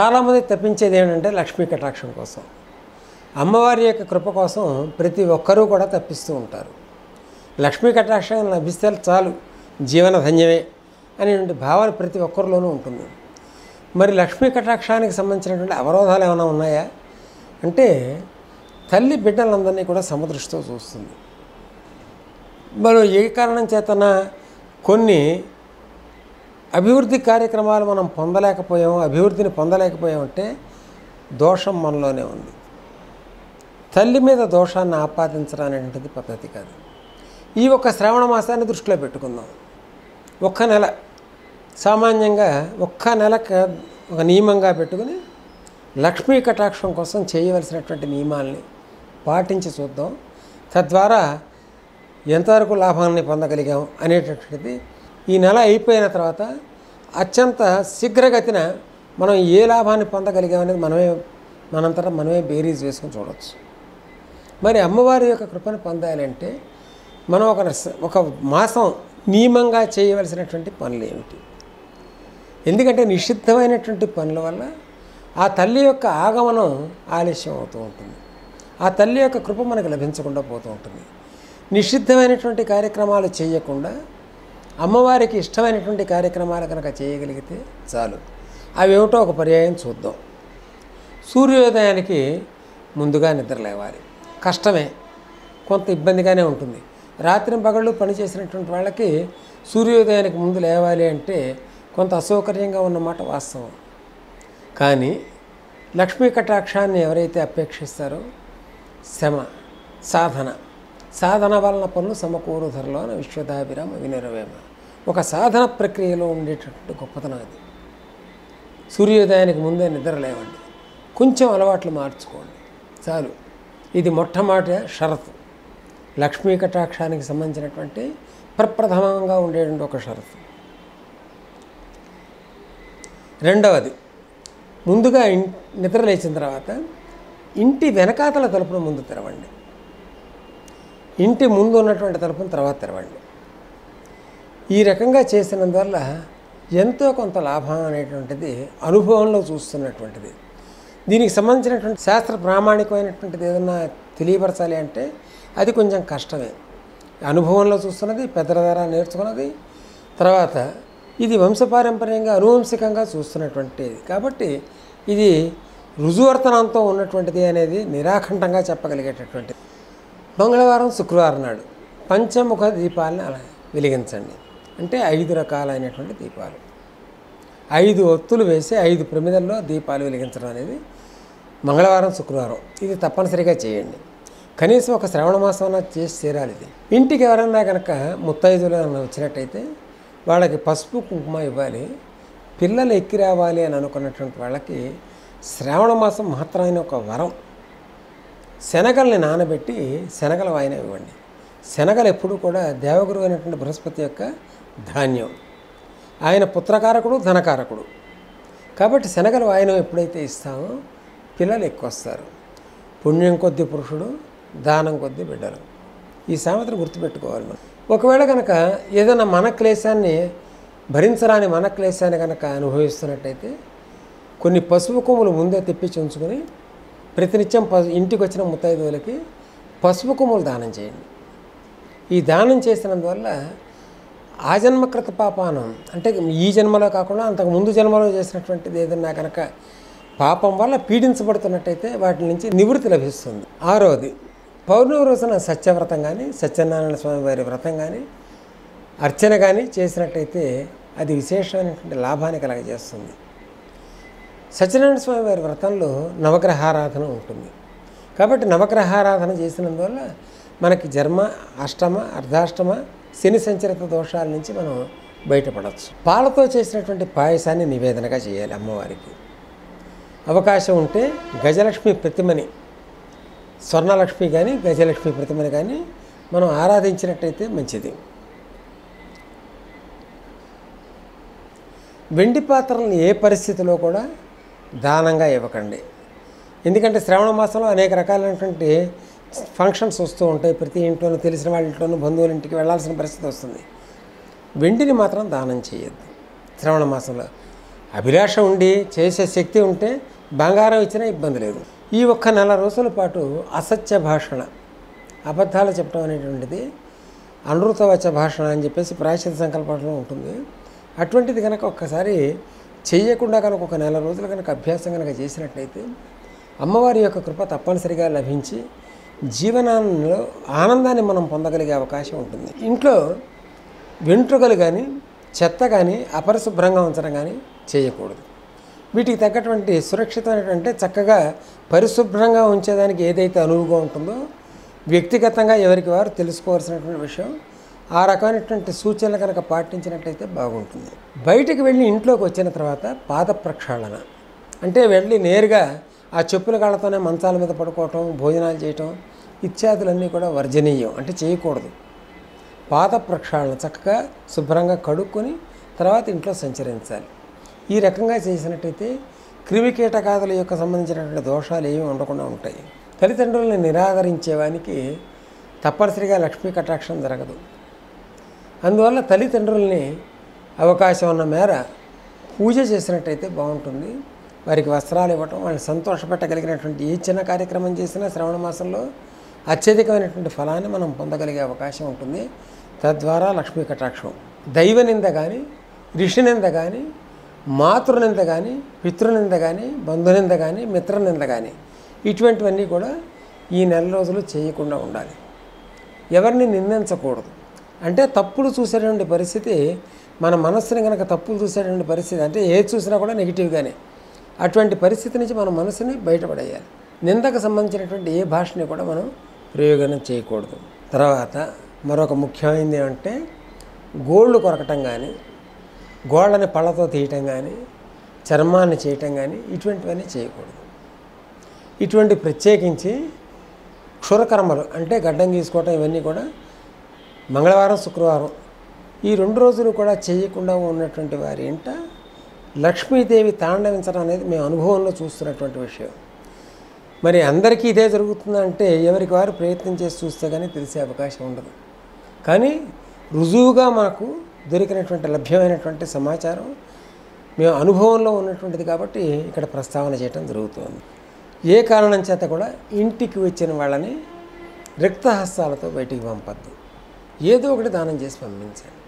చాలామంది తప్పించేది ఏంటంటే లక్ష్మీ కటాక్షం కోసం. అమ్మవారి యొక్క కృప కోసం ప్రతి ఒక్కరూ కూడా తప్పిస్తూ ఉంటారు. లక్ష్మీ కటాక్షం లభిస్తే చాలు జీవన ధన్యమే అనేటువంటి భావన ప్రతి ఒక్కరిలోనూ ఉంటుంది. మరి లక్ష్మీ కటాక్షానికి సంబంధించినటువంటి అవరోధాలు ఏమైనా ఉన్నాయా? అంటే తల్లి బిడ్డలందరినీ కూడా సమదృష్టితో చూస్తుంది. మనం ఏ కారణం చేతన? కొన్ని అభివృద్ధి కార్యక్రమాలు మనం పొందలేకపోయాము అభివృద్ధిని పొందలేకపోయామంటే దోషం మనలోనే ఉంది. తల్లి మీద దోషాన్ని ఆపాదించడం అనేటువంటిది పద్ధతి కాదు. ఈ ఒక్క శ్రావణ మాసాన్ని దృష్టిలో పెట్టుకుందాం. ఒక్క నెల. సామాన్యంగా ఒక్క నెల ఒక నియమంగా పెట్టుకుని లక్ష్మీ కటాక్షం కోసం చేయవలసినటువంటి నియమాల్ని పాటించి చూద్దాం. తద్వారా ఎంతవరకు లాభాన్ని పొందగలిగాం అనేటటువంటిది ఈ నెల అయిపోయిన తర్వాత అత్యంత శీఘ్రగతిన మనం ఏ లాభాన్ని పొందగలిగాం అనేది మనమే మనంతటా మనమే బేరీజ్ వేసుకొని చూడవచ్చు మరి అమ్మవారి యొక్క కృపను పొందాలంటే మనం ఒక ఒక మాసం నియమంగా చేయవలసినటువంటి పనులు ఏమిటి? ఎందుకంటే నిషిద్ధమైనటువంటి పనుల వల్ల ఆ తల్లి యొక్క ఆగమనం ఆలస్యం అవుతూ ఉంటుంది. ఆ తల్లి యొక్క కృప మనకు లభించకుండా పోతూ ఉంటుంది. నిషిద్ధమైనటువంటి కార్యక్రమాలు చేయకుండా అమ్మవారికి ఇష్టమైనటువంటి కార్యక్రమాలు కనుక చేయగలిగితే చాలు. అవి ఏమిటో ఒక పర్యాయం చూద్దాం. సూర్యోదయానికి ముందుగా నిద్ర లేవాలి. కష్టమే కొంత ఇబ్బందిగానే ఉంటుంది. రాత్రి పగళ్ళు పనిచేసినటువంటి వాళ్ళకి సూర్యోదయానికి ముందు లేవాలి అంటే కొంత అసౌకర్యంగా ఉన్నమాట వాస్తవం. కానీ లక్ష్మీ కటాక్షాన్ని ఎవరైతే అపేక్షిస్తారో శ్రమ సాధన. సాధన వలన పనులు సమకూరు ధరలో విశ్వదాభిరామ వినిరవేమ. ఒక సాధన ప్రక్రియలో ఉండేటటువంటి గొప్పతనం అది. సూర్యోదయానికి ముందే నిద్ర లేవండి. కొంచెం అలవాట్లు మార్చుకోండి. చాలు. ఇది మొట్టమొదటి షరతు. లక్ష్మీ కటాక్షానికి సంబంధించినటువంటి ప్రప్రథమంగా ఉండేటువంటి ఒక షరతు. రెండవది ముందుగా నిద్ర లేచిన తర్వాత ఇంటి వెనకాతల తలుపును ముందు తెరవండి. ఇంటి ముందు ఉన్నటువంటి తలుపును తర్వాత తెరవండి. ఈ రకంగా చేసినందువల్ల ఎంతో కొంత లాభం అనేటువంటిది అనుభవంలో చూస్తున్నటువంటిది. దీనికి సంబంధించినటువంటి శాస్త్ర ప్రామాణికమైనటువంటిది ఏదన్నా తెలియపరచాలి అంటే అది కొంచెం కష్టమే. అనుభవంలో చూస్తున్నది పెద్దల ద్వారా నేర్చుకున్నది తర్వాత ఇది వంశపారంపర్యంగా అనువంశికంగా చూస్తున్నటువంటిది. కాబట్టి ఇది రుజువర్తనంతో ఉన్నటువంటిది అనేది నిరాఖండంగా చెప్పగలిగేటటువంటిది. మంగళవారం శుక్రవారం నాడు పంచముఖ దీపాలను అలా వెలిగించండి. అంటే ఐదు రకాలైనటువంటి దీపాలు. ఐదు ఒత్తులు వేసి ఐదు ప్రమిదల్లో దీపాలు వెలిగించడం అనేది మంగళవారం శుక్రవారం. ఇది తప్పనిసరిగా చేయండి. కనీసం ఒక శ్రవణ మాసం చేసి చేరాలి ఇది. ఇంటికి ఎవరైనా కనుక ముత్తైదులు వచ్చినట్టయితే వాళ్ళకి పసుపు కుంకుమ ఇవ్వాలి పిల్లలు ఎక్కి రావాలి అని అనుకున్నటువంటి వాళ్ళకి శ్రావణ మాసం మాత్రమైన ఒక వరం. శనగల్ని నానబెట్టి శనగల వాయిన ఇవ్వండి. శనగలు ఎప్పుడూ కూడా దేవగురు అయినటువంటి బృహస్పతి యొక్క ధాన్యం. ఆయన పుత్రకారకుడు ధనకారకుడు. కాబట్టి శనగల వాయనం ఎప్పుడైతే ఇస్తామో పిల్లలు ఎక్కువ వస్తారు పుణ్యం కొద్ది పురుషుడు దానం కొద్ది బిడ్డలు. ఈ సామెతను గుర్తుపెట్టుకోవాలి మనం. ఒకవేళ కనుక ఏదైనా మన క్లేశాన్ని భరించరాని మన క్లేశాన్ని కనుక అనుభవిస్తున్నట్టయితే కొన్ని పసుపు కొమ్ములు ముందే తెప్పించి ఉంచుకొని ప్రతినిత్యం పసు ఇంటికి వచ్చిన ముత్తైదువులకి పసుపు కొమ్ములు దానం చేయండి. ఈ దానం చేసినందువల్ల ఆ జన్మకృత పాపానం అంటే ఈ జన్మలో కాకుండా అంతకు ముందు జన్మలో చేసినటువంటిది ఏదన్నా కనుక పాపం వల్ల పీడించబడుతున్నట్టయితే వాటి నుంచి నివృత్తి లభిస్తుంది. ఆరోది పౌర్ణమి రోజున సత్యవ్రతం కానీ సత్యనారాయణ స్వామి వారి వ్రతం కానీ అర్చన కానీ చేసినట్టయితే అది విశేషమైనటువంటి లాభాన్ని కలగజేస్తుంది. సత్యనారాయణ స్వామి వారి వ్రతంలో నవగ్రహారాధన ఉంటుంది. కాబట్టి నవగ్రహారాధన చేసినందువల్ల మనకి జన్మ అష్టమ అర్ధాష్టమ శని సంచరిత దోషాల నుంచి మనం బయటపడవచ్చు పాలతో చేసినటువంటి పాయసాన్ని నివేదనగా చేయాలి అమ్మవారికి. అవకాశం ఉంటే గజలక్ష్మి ప్రతిమని స్వర్ణలక్ష్మి కానీ గజలక్ష్మి ప్రతిమని కానీ మనం ఆరాధించినట్టయితే మంచిది. వెండి పాత్రలను ఏ పరిస్థితిలో కూడా దానంగా ఇవ్వకండి. ఎందుకంటే శ్రావణ మాసంలో అనేక రకాలైనటువంటి ఫంక్షన్స్ వస్తూ ఉంటాయి. ప్రతి ఇంట్లోనూ తెలిసిన వాళ్ళ ఇంట్లోనూ బంధువుల ఇంటికి వెళ్ళాల్సిన పరిస్థితి వస్తుంది. వెండిని మాత్రం దానం చేయొద్దు. శ్రవణ మాసంలో అభిలాష ఉండి చేసే శక్తి ఉంటే బంగారం ఇచ్చినా ఇబ్బంది లేదు. ఈ ఒక్క నెల రోజుల పాటు అసత్య భాషణ అబద్ధాలు చెప్పడం అనేటువంటిది అనృతవచ భాషణ అని చెప్పేసి ప్రాయశ్చిత సంకల్పంలో ఉంటుంది. అటువంటిది కనుక ఒక్కసారి చేయకుండా కనుక ఒక నెల రోజులు కనుక అభ్యాసం కనుక చేసినట్లయితే అమ్మవారి యొక్క కృప తప్పనిసరిగా లభించి జీవనంలో ఆనందాన్ని మనం పొందగలిగే అవకాశం ఉంటుంది. ఇంట్లో వెంట్రుకలు కానీ చెత్త కానీ అపరిశుభ్రంగా ఉంచడం కానీ చేయకూడదు. వీటికి తగ్గటువంటి సురక్షితమైనటువంటి చక్కగా పరిశుభ్రంగా ఉంచేదానికి ఏదైతే అనువుగా ఉంటుందో వ్యక్తిగతంగా ఎవరికి వారు తెలుసుకోవాల్సినటువంటి విషయం ఆ రకమైనటువంటి సూచనలు కనుక పాటించినట్లయితే బాగుంటుంది. బయటికి వెళ్ళి ఇంట్లోకి వచ్చిన తర్వాత పాద ప్రక్షాళన. అంటే వెళ్ళి నేరుగా ఆ చెప్పుల కాళ్ళతోనే మంచాల మీద పడుకోవటం భోజనాలు చేయటం ఇత్యాదులన్నీ కూడా వర్జనీయం. అంటే చేయకూడదు. పాద ప్రక్షాళన చక్కగా శుభ్రంగా కడుక్కొని తర్వాత ఇంట్లో సంచరించాలి. ఈ రకంగా చేసినట్టయితే క్రిమికీటకాదుల యొక్క సంబంధించినటువంటి దోషాలు ఏమి ఉండకుండా ఉంటాయి. తల్లిదండ్రులను నిరాదరించేవానికి తప్పనిసరిగా లక్ష్మీ కటాక్షం జరగదు. అందువల్ల తల్లిదండ్రుల్ని అవకాశం ఉన్న మేర పూజ చేసినట్టయితే బాగుంటుంది. వారికి వస్త్రాలు ఇవ్వటం వాళ్ళని సంతోషపెట్టగలిగినటువంటి ఏ చిన్న కార్యక్రమం చేసినా శ్రవణ మాసంలో అత్యధికమైనటువంటి ఫలాన్ని మనం పొందగలిగే అవకాశం ఉంటుంది. తద్వారా లక్ష్మీ కటాక్షం. దైవనింద కానీ ఋషినింద కానీ మాతృనింద కానీ పితృనింద కానీ బంధునింద కానీ మిత్రనింద కానీ ఇటువంటివన్నీ కూడా ఈ నెల రోజులు చేయకుండా ఉండాలి. ఎవరిని నిందించకూడదు. అంటే తప్పులు చూసేటువంటి పరిస్థితి మన మనస్సుని కనుక తప్పులు చూసేటువంటి పరిస్థితి అంటే ఏది చూసినా కూడా నెగిటివ్గానే అటువంటి పరిస్థితి నుంచి మన మనసుని బయటపడేయాలి. నిందకు సంబంధించినటువంటి ఏ భాషని కూడా మనం ప్రయోగం చేయకూడదు. తర్వాత మరొక ముఖ్యమైనది ఏమంటే గోళ్ళు కొరకటం కానీ గోళ్ళని పళ్ళతో తీయటం కానీ చర్మాన్ని చేయటం కానీ ఇటువంటివన్నీ చేయకూడదు. ఇటువంటి ప్రత్యేకించి క్షురకర్మలు అంటే గడ్డం గీసుకోవటం ఇవన్నీ కూడా మంగళవారం శుక్రవారం ఈ రెండు రోజులు కూడా చేయకుండా ఉన్నటువంటి వారి ఇంట లక్ష్మీదేవి తాండవించడం అనేది మేము అనుభవంలో చూస్తున్నటువంటి విషయం. మరి అందరికీ ఇదే జరుగుతుందంటే ఎవరికి వారు ప్రయత్నం చేసి చూస్తే కానీ తెలిసే అవకాశం ఉండదు. కానీ రుజువుగా మాకు దొరికినటువంటి లభ్యమైనటువంటి సమాచారం మేము అనుభవంలో ఉన్నటువంటిది కాబట్టి ఇక్కడ ప్రస్తావన చేయటం జరుగుతుంది. ఏ కారణం చేత కూడా ఇంటికి వచ్చిన వాళ్ళని రిక్తహస్తాలతో బయటికి పంపద్దు. ఏదో ఒకటి దానం చేసి పంపించండి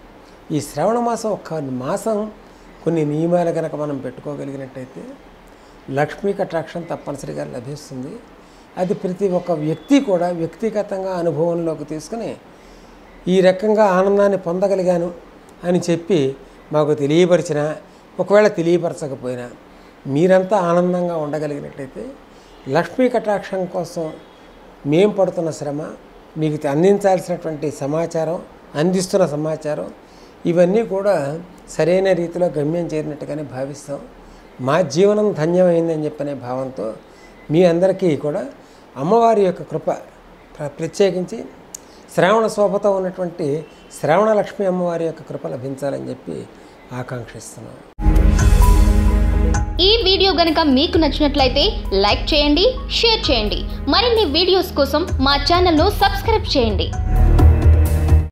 ఈ శ్రవణ మాసం ఒక్క మాసం కొన్ని నియమాలు కనుక మనం పెట్టుకోగలిగినట్టయితే లక్ష్మీ కటాక్షం తప్పనిసరిగా లభిస్తుంది. అది ప్రతి ఒక్క వ్యక్తి కూడా వ్యక్తిగతంగా అనుభవంలోకి తీసుకుని ఈ రకంగా ఆనందాన్ని పొందగలిగాను అని చెప్పి మాకు తెలియపరిచిన ఒకవేళ తెలియపరచకపోయినా మీరంతా ఆనందంగా ఉండగలిగినట్టయితే లక్ష్మీ కటాక్షం కోసం మేం పడుతున్న శ్రమ మీకు అందించాల్సినటువంటి సమాచారం అందిస్తున్న సమాచారం ఇవన్నీ కూడా సరైన రీతిలో గమ్యం చేరినట్టుగానే భావిస్తాం. మా జీవనం ధన్యమైందని చెప్పనే భావంతో మీ అందరికీ కూడా అమ్మవారి యొక్క కృప ప్ర- ప్రత్యేకించి శ్రావణ శోభతో ఉన్నటువంటి శ్రావణ లక్ష్మి అమ్మవారి యొక్క కృప లభించాలని చెప్పి ఆకాంక్షిస్తున్నాం. ఈ వీడియో గనక మీకు నచ్చినట్లయితే లైక్ చేయండి షేర్ చేయండి. మరిన్ని వీడియోస్ కోసం మా ఛానల్ను సబ్స్క్రైబ్ చేయండి.